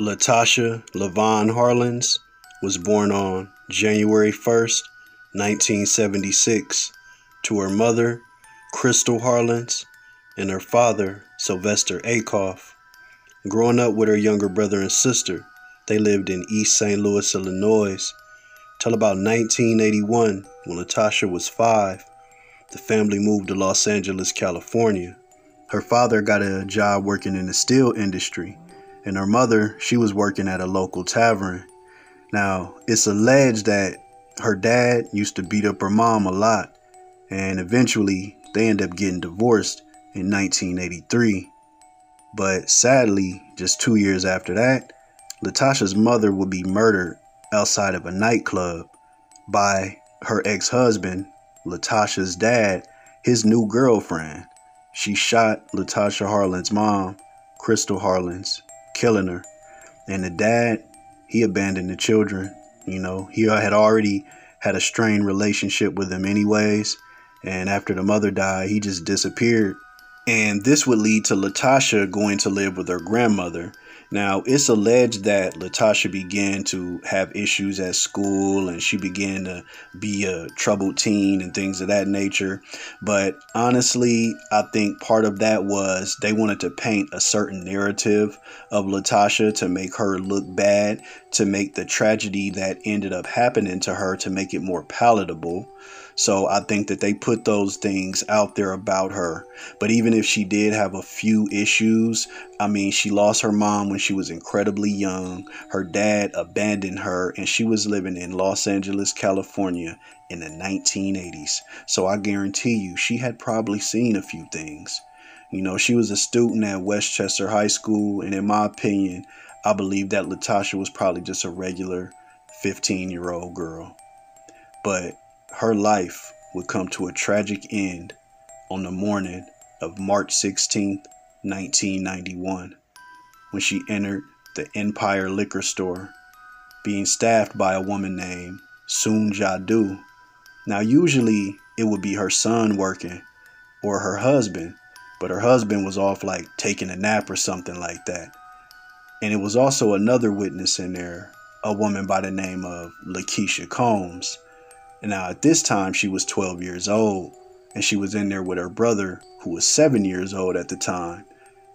Latasha Lavon Harlins was born on January 1st, 1976, to her mother, Crystal Harlins, and her father, Sylvester Acoff. Growing up with her younger brother and sister, they lived in East St. Louis, Illinois, till about 1981 when Latasha was five. The family moved to Los Angeles, California. Her father got a job working in the steel industry and her mother, she was working at a local tavern. Now, it's alleged that her dad used to beat up her mom a lot, and eventually they end up getting divorced in 1983. But sadly, just two years after that, Latasha's mother would be murdered outside of a nightclub by her ex husband, Latasha's dad, his new girlfriend. She shot Latasha Harlins' mom, Crystal Harlins, killing her. And the dad, he abandoned the children. You know, he had already had a strained relationship with them, anyways. And after the mother died, he just disappeared. And this would lead to Latasha going to live with her grandmother. Now, it's alleged that Latasha began to have issues at school and she began to be a troubled teen and things of that nature. But honestly, I think part of that was they wanted to paint a certain narrative of Latasha to make her look bad, to make the tragedy that ended up happening to her to make it more palatable. So I think that they put those things out there about her. But even if she did have a few issues, I mean, she lost her mom when she was incredibly young. Her dad abandoned her, and she was living in Los Angeles, California in the 1980s. So I guarantee you, she had probably seen a few things. You know, she was a student at Westchester High School, and in my opinion, I believe that Latasha was probably just a regular 15 year old girl. But her life would come to a tragic end on the morning of March 16, 1991, when she entered the Empire liquor store, being staffed by a woman named Soon Ja Du. Now, usually it would be her son working or her husband, but her husband was off like taking a nap or something like that. And it was also another witness in there, a woman by the name of Lakeisha Combs and now at this time, she was 12 years old, and she was in there with her brother, who was seven years old at the time.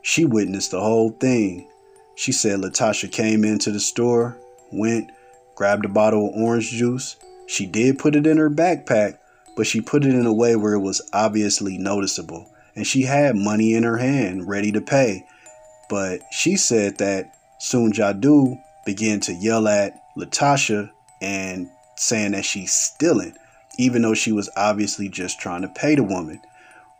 She witnessed the whole thing. She said Latasha came into the store, went, grabbed a bottle of orange juice. She did put it in her backpack, but she put it in a way where it was obviously noticeable. And she had money in her hand, ready to pay. But she said that Soon Ja Du began to yell at Latasha and saying that she's stealing, even though she was obviously just trying to pay the woman.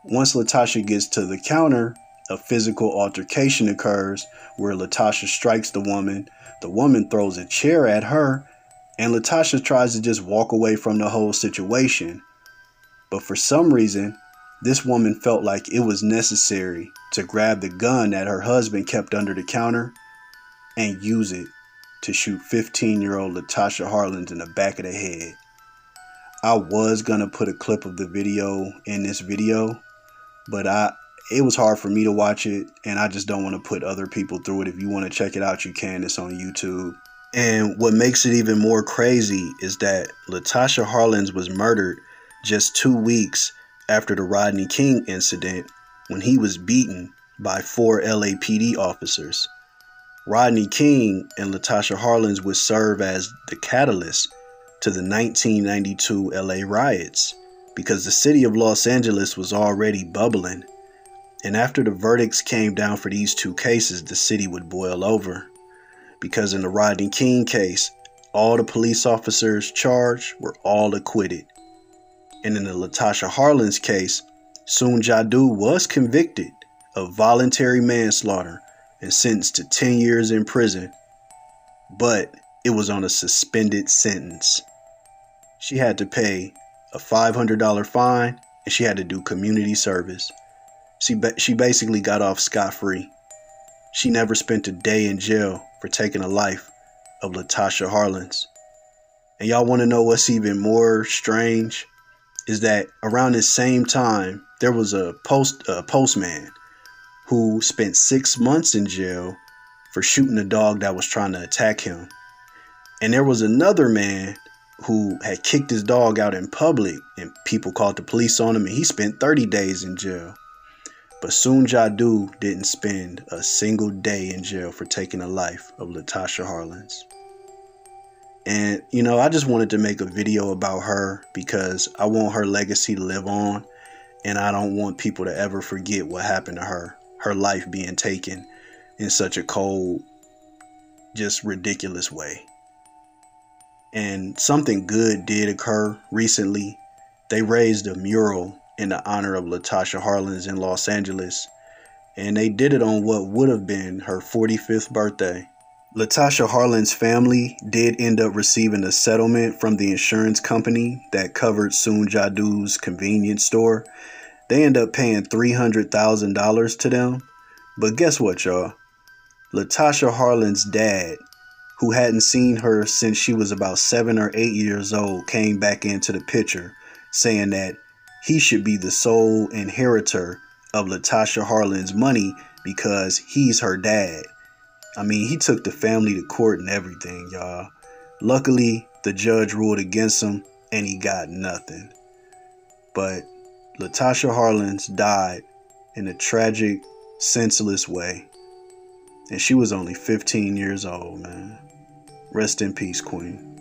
Once Latasha gets to the counter, a physical altercation occurs where Latasha strikes the woman. The woman throws a chair at her, and Latasha tries to just walk away from the whole situation. But for some reason, this woman felt like it was necessary to grab the gun that her husband kept under the counter and use it to shoot 15 year old Latasha Harlins in the back of the head. I was gonna put a clip of the video in this video, but I it was hard for me to watch it and I just don't want to put other people through it. If you want to check it out, you can. It's on YouTube. And what makes it even more crazy is that Latasha Harlins was murdered just two weeks after the Rodney King incident when he was beaten by four LAPD officers. Rodney King and Latasha Harlins would serve as the catalyst to the 1992 LA riots because the city of Los Angeles was already bubbling. And after the verdicts came down for these two cases, the city would boil over. Because in the Rodney King case, all the police officers charged were all acquitted. And in the Latasha Harlins case, Soon Ja Du was convicted of voluntary manslaughter and sentenced to 10 years in prison, but it was on a suspended sentence. She had to pay a $500 fine and she had to do community service. She, ba- she basically got off scot free. She never spent a day in jail for taking a life of Latasha Harlins. And y'all want to know what's even more strange? Is that around this same time, there was a post a postman who spent six months in jail for shooting a dog that was trying to attack him. And there was another man who had kicked his dog out in public and people called the police on him and he spent 30 days in jail. But Soon Ja Du didn't spend a single day in jail for taking the life of Latasha Harlins. And, you know, I just wanted to make a video about her because I want her legacy to live on. And I don't want people to ever forget what happened to her, her life being taken in such a cold, just ridiculous way. And something good did occur recently. They raised a mural in the honor of Latasha Harlins in Los Angeles, and they did it on what would have been her 45th birthday. Latasha Harlins' family did end up receiving a settlement from the insurance company that covered Soon Ja Du's convenience store. They end up paying $300,000 to them. But guess what, y'all? Latasha Harlins' dad, who hadn't seen her since she was about seven or eight years old, came back into the picture, saying that he should be the sole inheritor of Latasha Harlins' money because he's her dad. I mean, he took the family to court and everything, y'all. Luckily, the judge ruled against him and he got nothing. But Latasha Harlins died in a tragic, senseless way. And she was only 15 years old, man. Rest in peace, Queen.